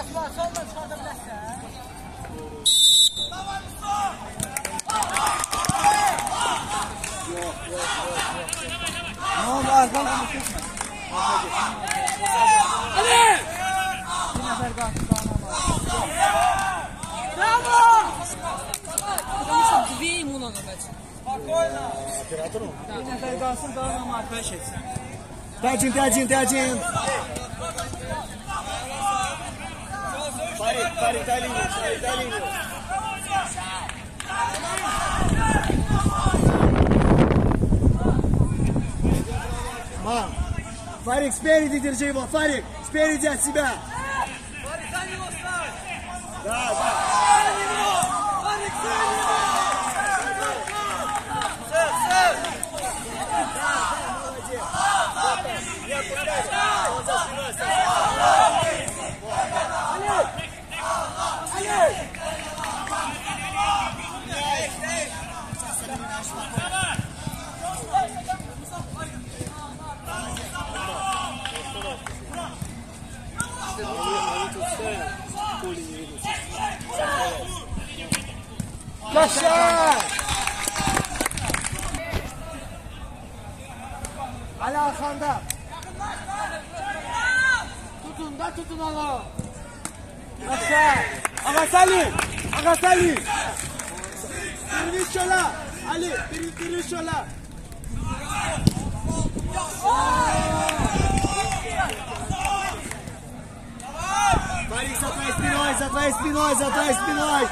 Osman soldan çıxarda bilərsən. Ne oldu arkadan mı kesme? Ali! Bir nefer kalktı sağına Bravo! Конечно, две ему надо дать. Bir nefer kalsın daha ama arkadaş etsin. Ты один, ты один, ты один. Парик, парик, дай линию, парик, дай линию. Мам, Фарик, спереди держи его, Фарик, спереди от себя. Твоей спиной, за твоей спиной!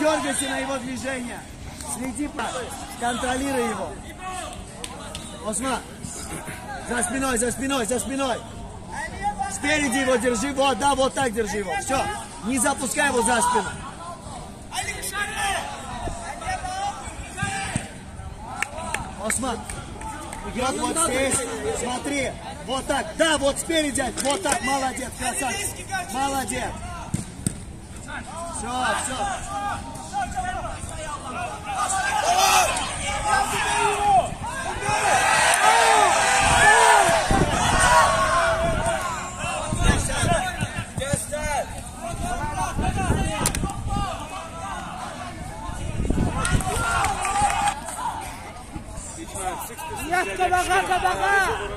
Дергайся на его движение. Следи, контролируй его. Осман, за спиной, за спиной, за спиной. Спереди его держи, вот, да, вот так держи его. Все, не запускай его за спину. Осман, идет вот здесь, смотри, вот так, да, вот спереди, вот так, молодец, красавчик, молодец. Все, все. 爸爸好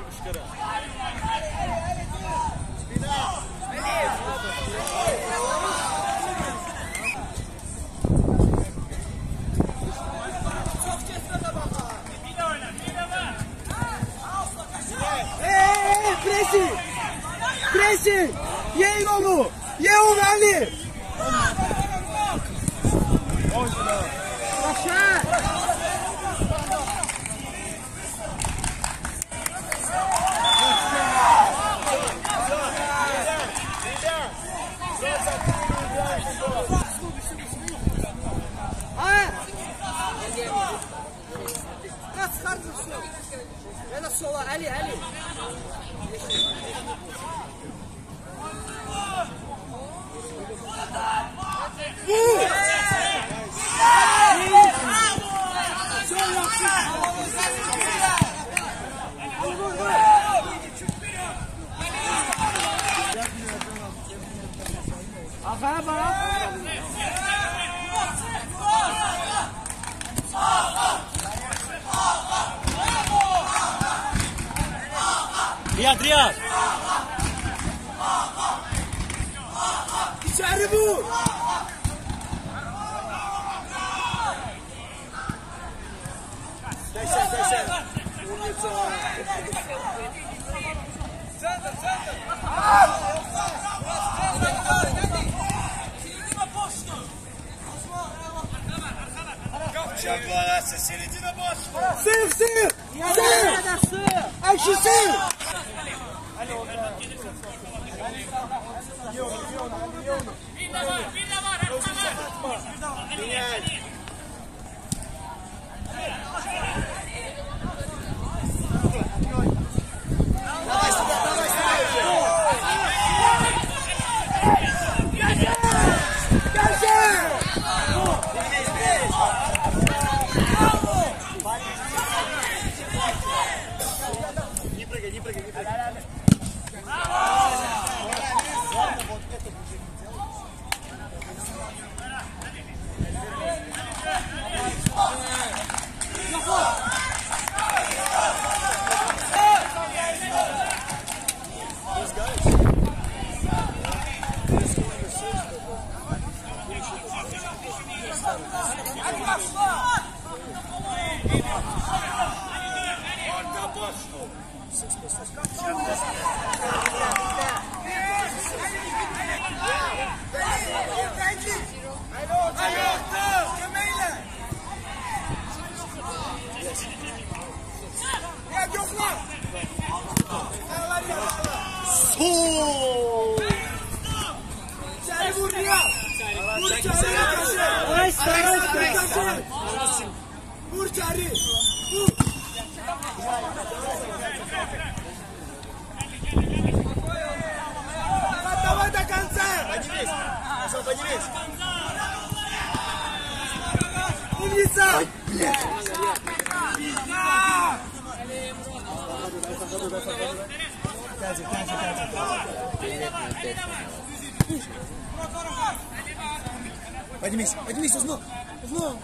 Поднимись, поднимись, Узно! Узно!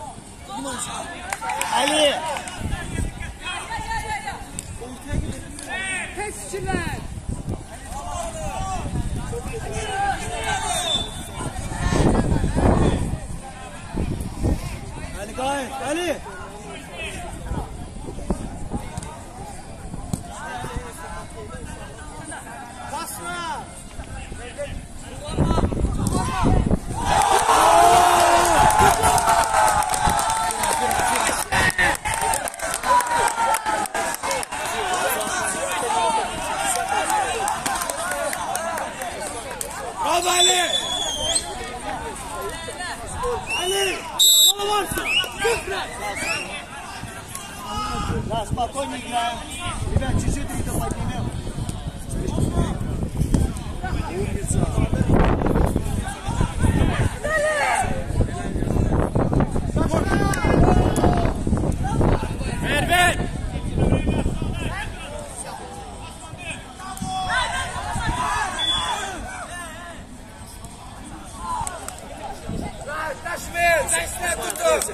Поднимайся! Али! Testçiler. Ali gayet, Ali! mesmo, é isso mesmo, Tortosa.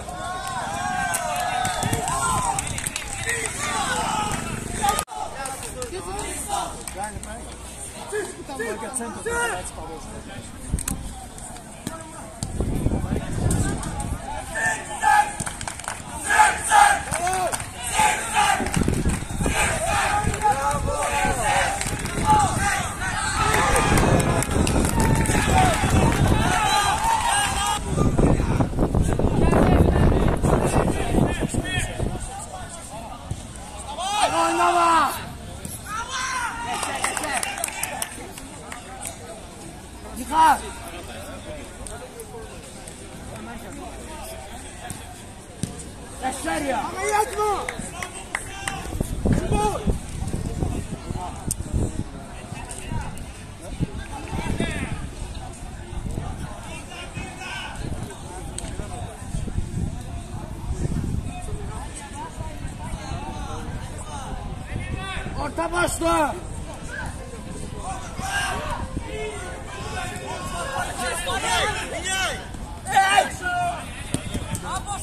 Deine Meinung? Ich bin der Meinung, dass das Problem ist.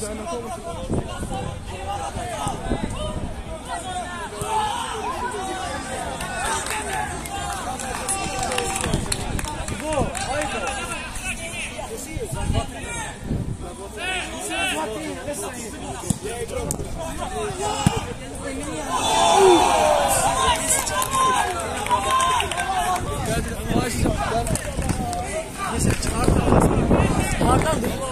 Yes, it's hard. Hard on the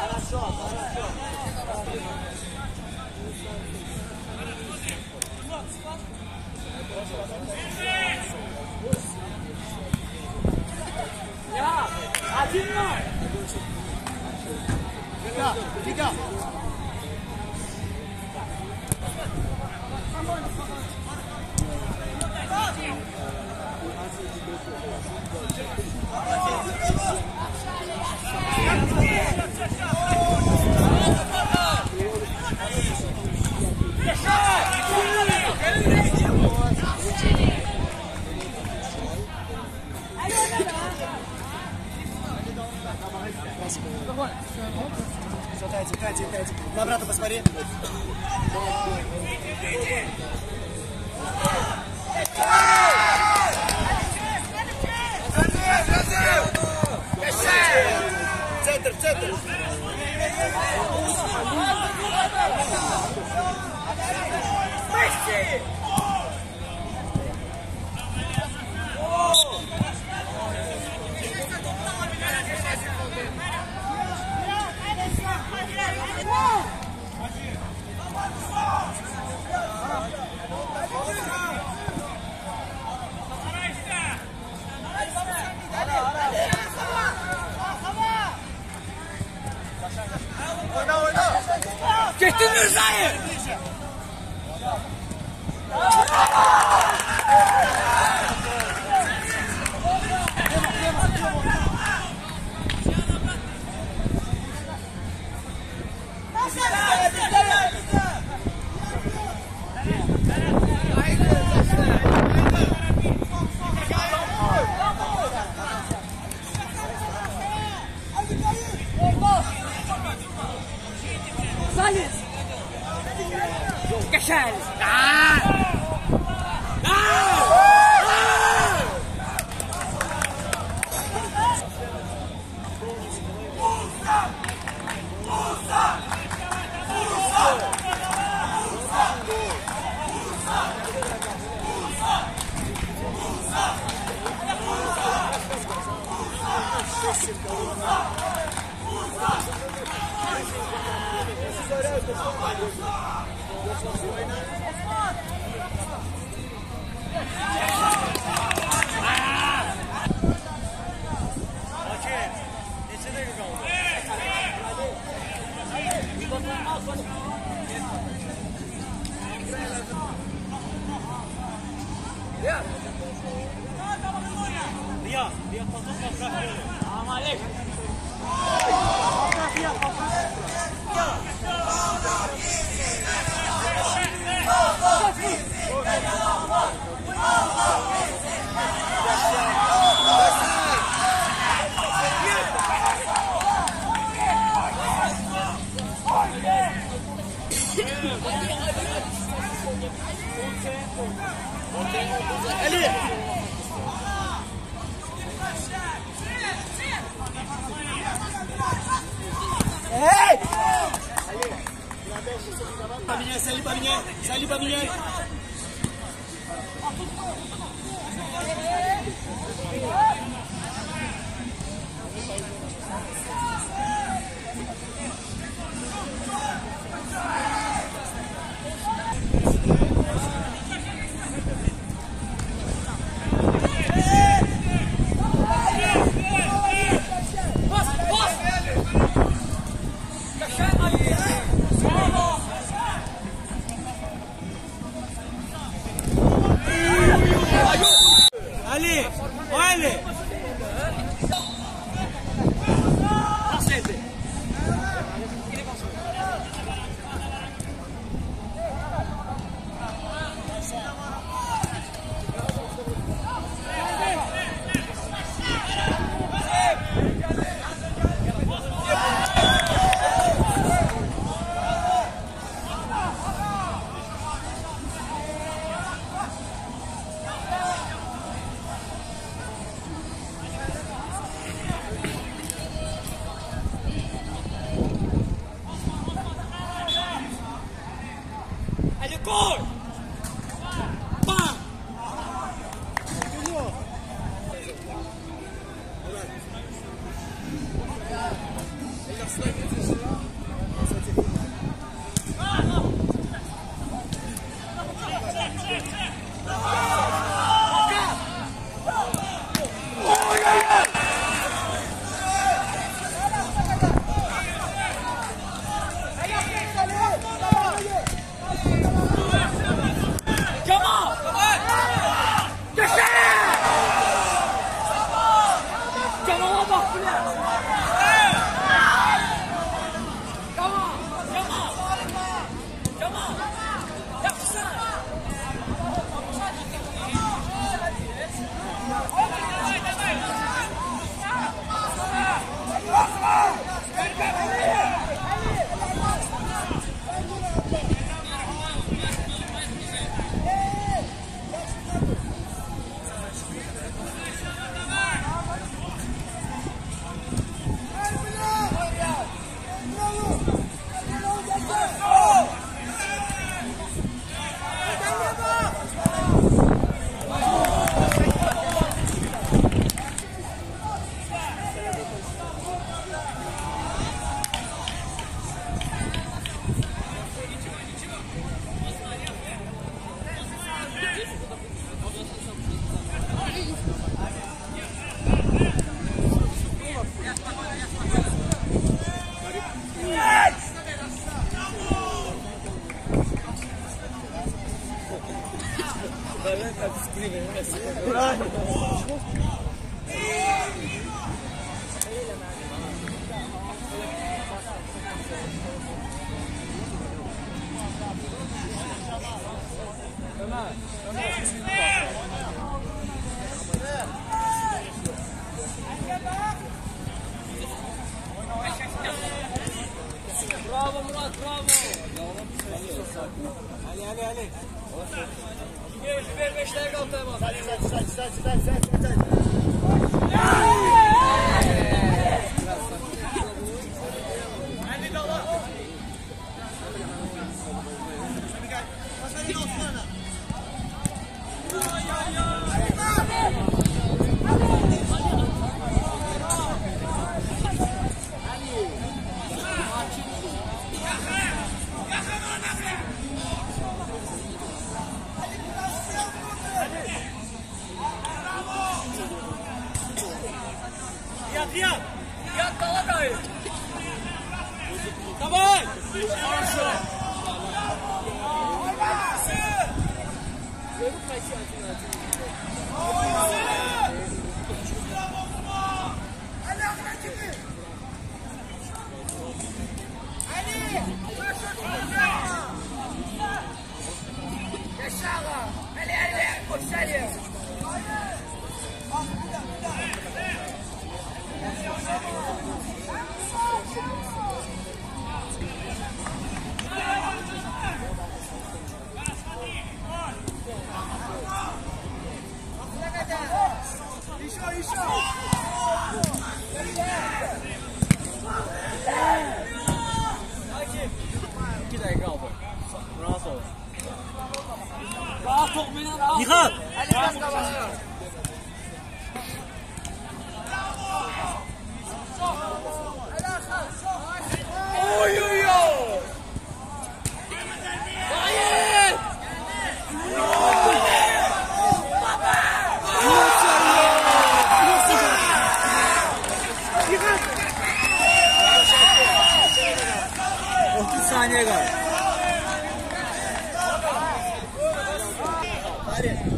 Хорошо, хорошо. Фига, фига. Дайте, дайте, дайте. На брата посмотри. Центр, центр. Messi! Vamos, Alex! Vamos, Rafinha! Vamos, Rafinha! Hey! Allez! Pas salut pas! Salut pas! Right. 继续继续好继续你看。Got it.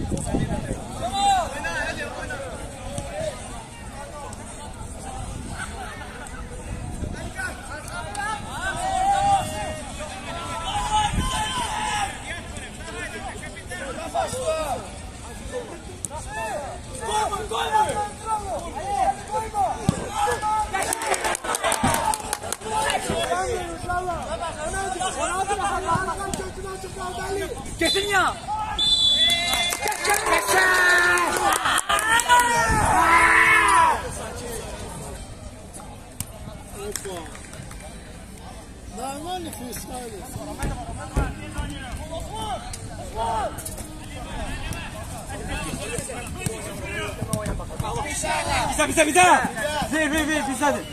Ver ver ver bize de.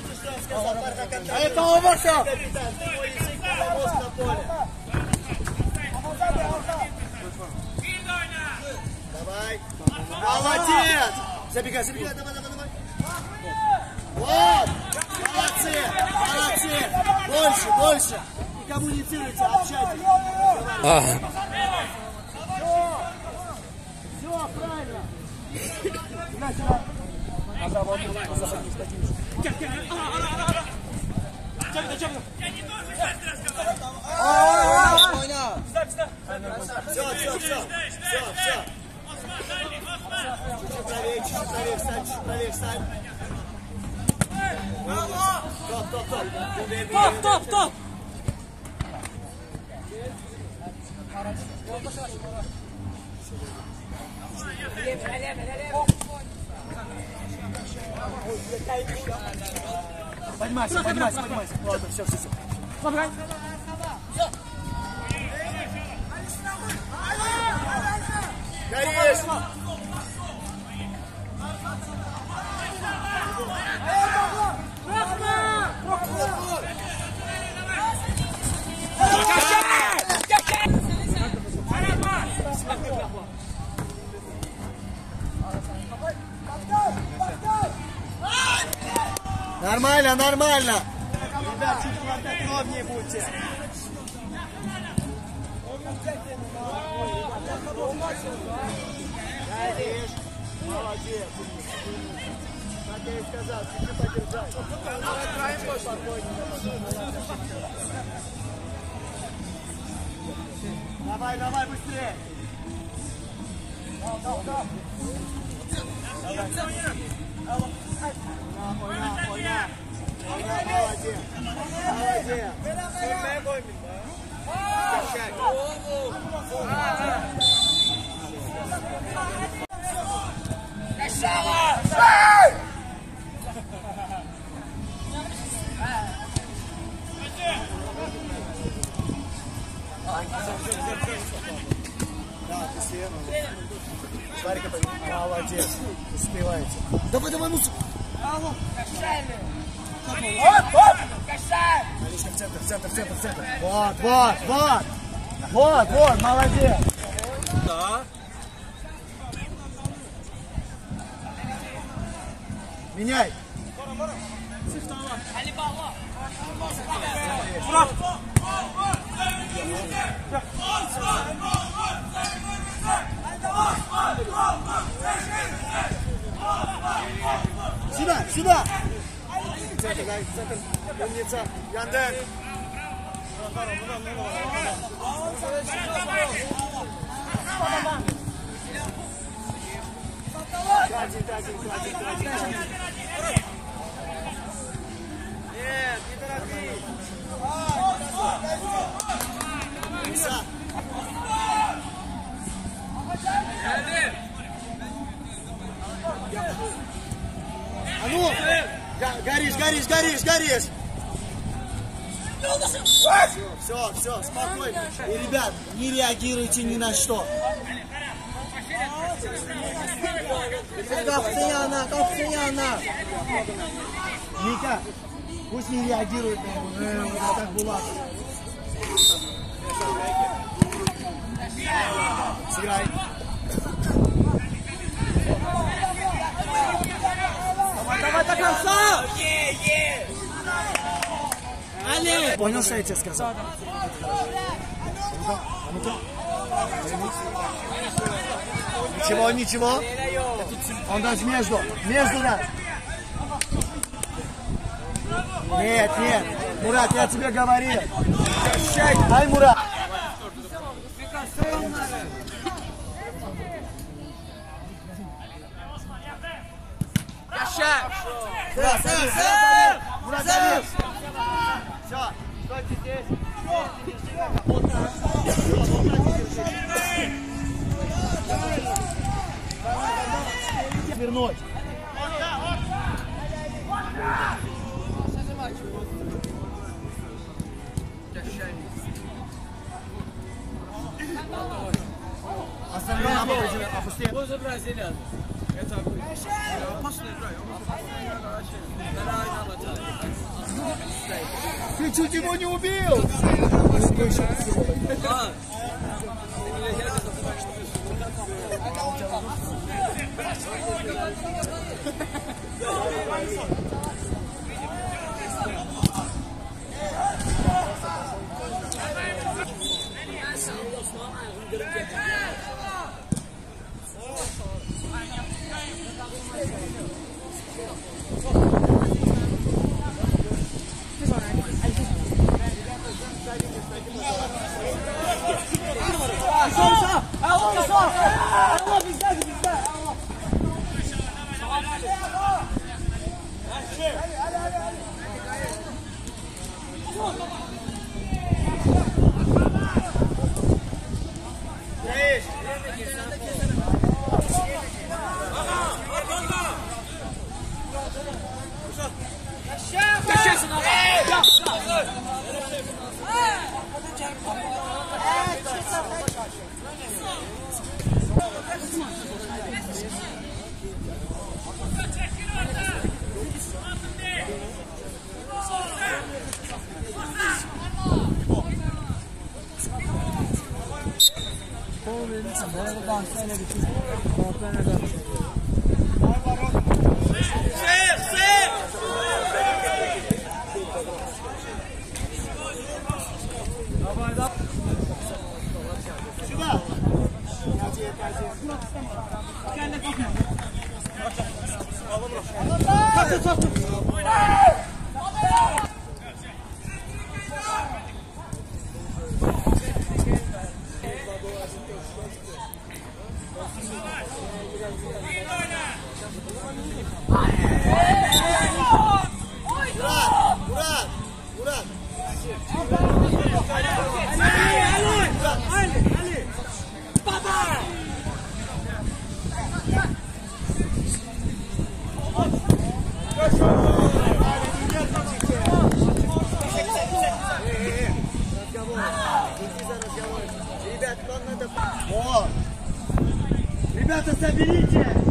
А это Оваша! Давай. Молодец! Забегай, забегай, давай, давай, давай. Вот! Молодцы! Молодцы! Больше, больше! Не коммуницируйте, общайтесь. Все, правильно. Сюда, сюда. Топ, топ, топ. Top top top. Поднимайся, поднимайся, поднимайся. Ладно, все, все, все. Горишь! Нормально, нормально. Ребят, чуть хладнокровнее будьте. Горишь. Молодец. Как я и сказал, чуть-чуть подержать. Давай, давай, быстрее. Дал, дал. Давай. Молодец. Молодец. Да, быстрее. Смотри-ка, молодец. Успеваете. Давай, давай, ну. Алишка, в центр, в центр, в центр, в центр. Вот, вот, вот. Вот, вот, молодец. Да. Меняй. Сюда, сюда. Центр, дай, центр. Умница. Янден. Катин, Катин, Катин, Катин, Катин. Нет, не торопись. Иса. А ну! Горишь, горишь, горишь, горишь! Все, все, спокойно. И, ребят, не реагируйте ни на что. Kalksın yana, kalksın yana. Ника, пусть не реагирует. Э, вот так было. Сыграй. Давай, до конца! Али! Понял, что я тебе сказал? Ничего, ничего. Он даже между. Между да. Нет, нет. Мурат, я тебе говорил. Ай, Мурат. Yaşa. Да, садись, садись. Мурат, садись. Все, стойте здесь. Вернуть. Остальные на бок, опусти. Боже, Бразилия. Это опасная игра. Ты чуть его не убил. Come on, come on. verirsen böyle dansa öyle bir şey. Orta öyle dansa. Kaçın, kaçın. Ребята, соберите!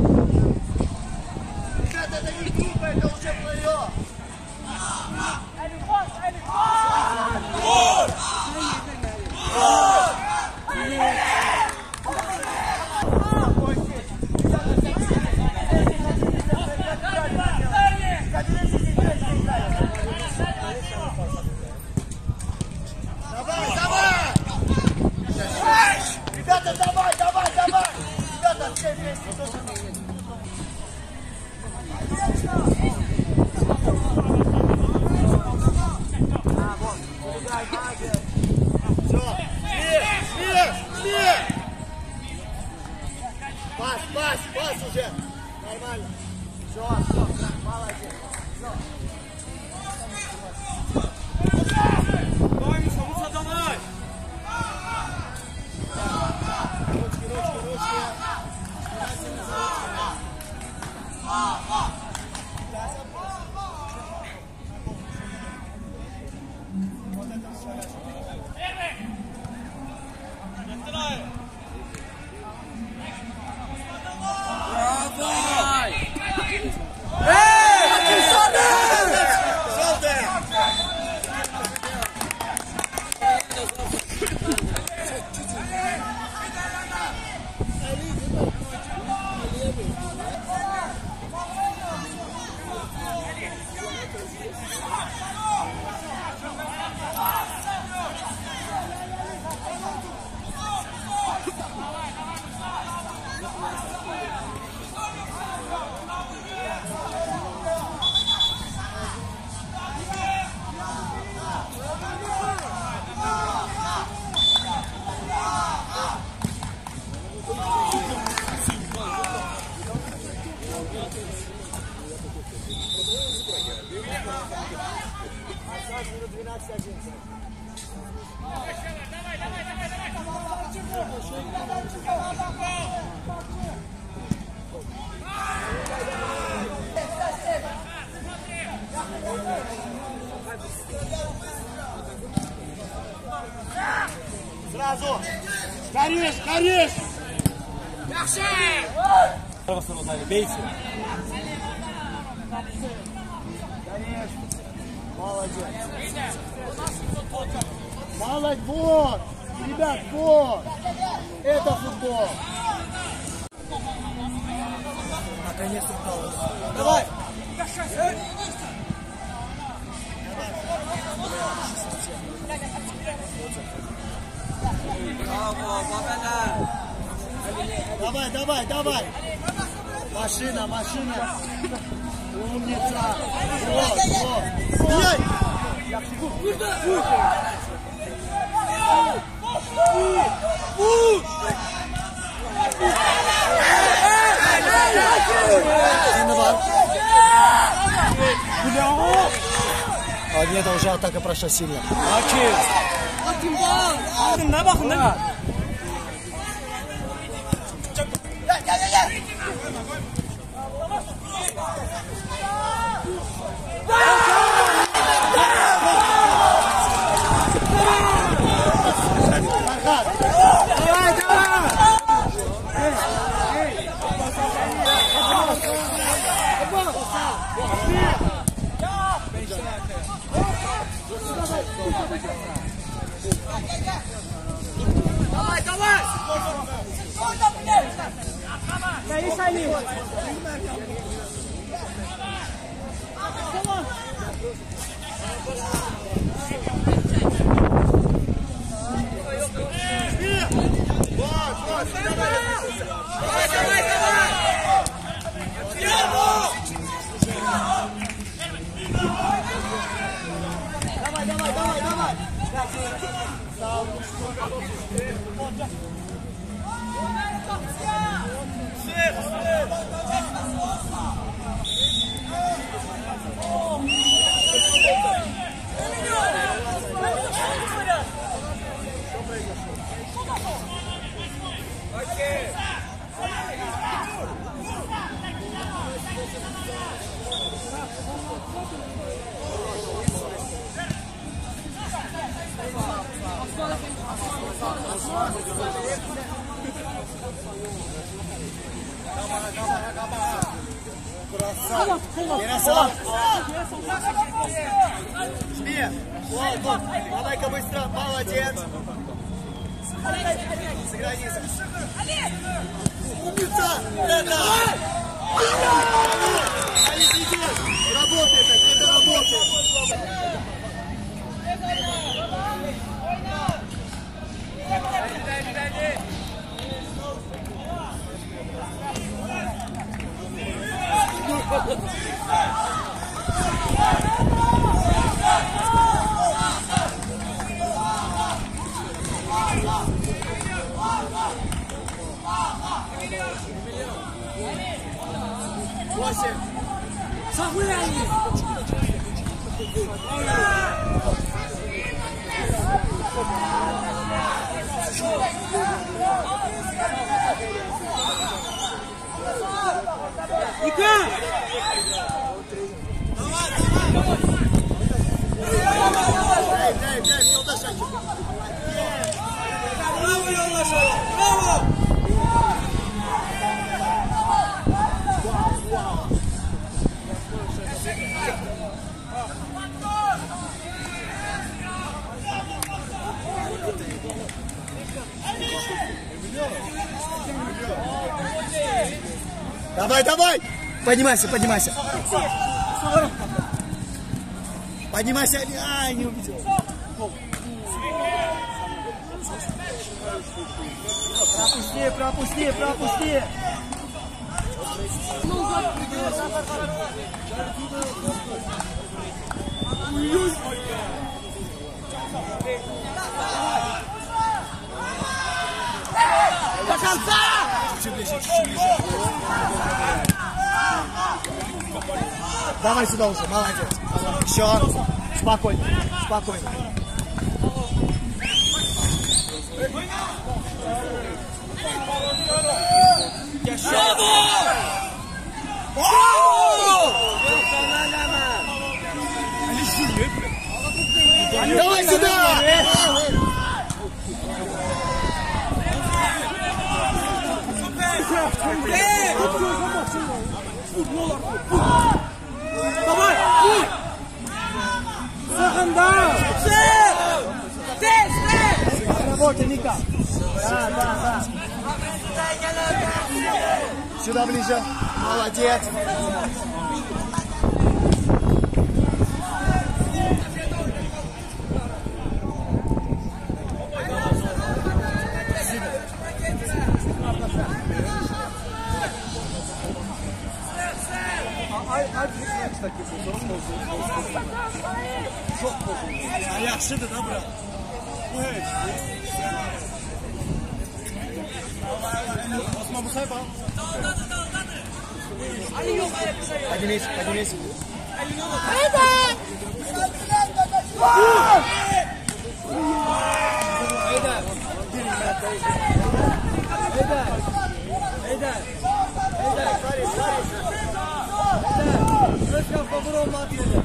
Горишь, горишь! Бейте! Горишь! Молодец! Молодец! Вот! Ребят, вот! Это футбол! Наконец-то удалось. Давай! Давай, давай, давай! Машина, машина! Умница! Вот, вот! Виноват. А нет, уже атака прошла сильно. 很难吧，很难。Ярослав! Жми! Ладно, подай-ка быстро, молодец! Сохрани, сохрани! Умница! Это! Али, иди. Работает это. Это работает. Восемь. Дай, Давай, давай! Поднимайся, поднимайся. Поднимайся. Ай, не увидел. Пропусти, пропусти, пропусти. До конца! Чуть ближе, чуть ближе. Давай сюда уже, молодец. Еще. Спокойно, спокойно. Давай сюда! Давай! Вуй! Саханда! Тез, тез! Работай, Ника. Да, да, да. Сюда ближе. Молодец. Hadi kaç dakika. Çok bozuldu. Ya da. Bu heç. Osman bu sayfa. Ali yok Поднимись, поднимись.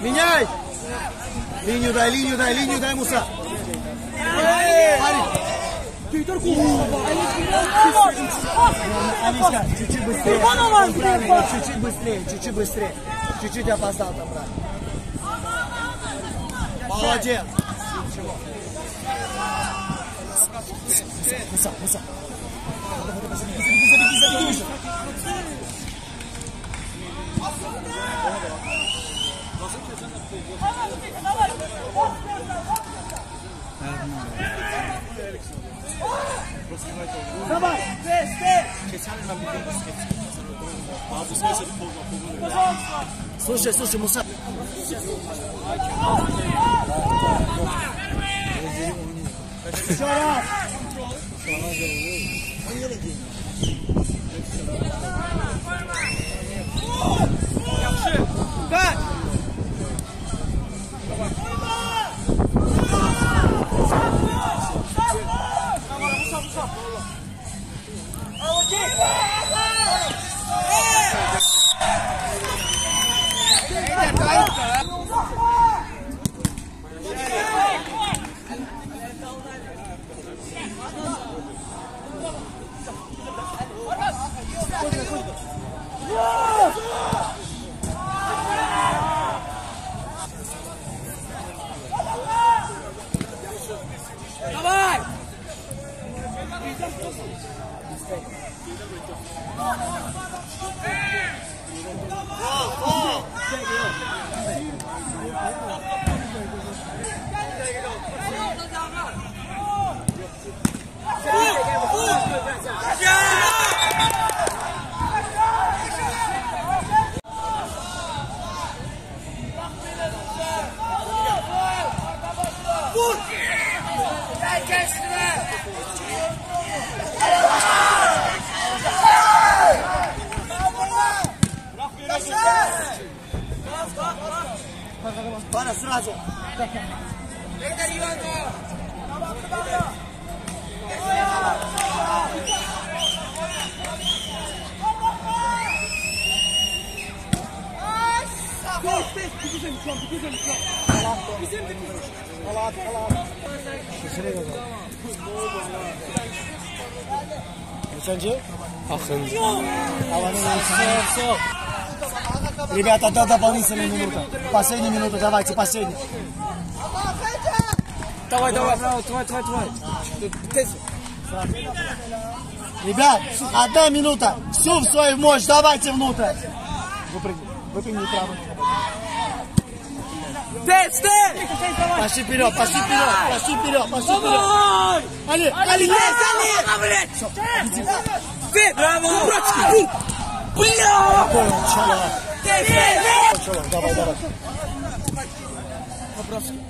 Меняй! Линию дай, линию дай, линию дай, Муса. Алиска, чуть-чуть быстрее. Правильно, чуть-чуть быстрее, чуть-чуть быстрее. Чуть-чуть опоздал там, брат. Молодец. Муса, Муса. Забеги, забеги, забеги, забеги. Давай! Слушай, слушай, Муса. Shut up! Cut! Oh, yeah! Kaçıncı? Ахынчы. Ребята, до дополнительной минуты. Последняя минута, давайте, последняя. Давай давай. Твой твой твой. Ребят, одна минута. Всю в свою мощь, давайте внутрь. Выпрыгни, выпрыгни Desce! Passa piró, passa piró, passa piró, passa piró. Ali, ali, desce ali! Vê! Bravo! Próximo! Piró! Desce! Dá, vai, dá, vai. Próximo.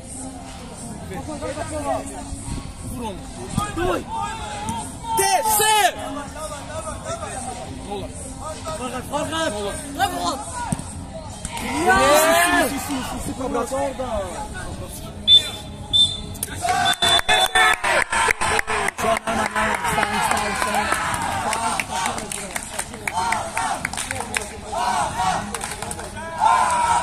Por um. Dois. Desce! Rola. Rola. Rola. Rola. Rola. Yes! Isso, isso, isso, cobrador da... Ah!